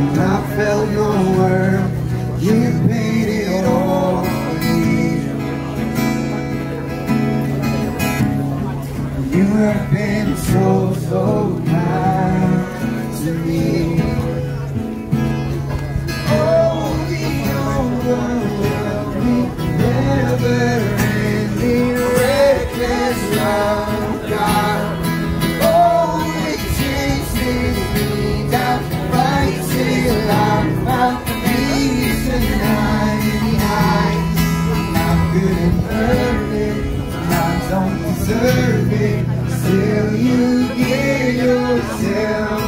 And I felt your worth, you paid it all for me. You have been so, so kind. deserve it. Till you give yourself.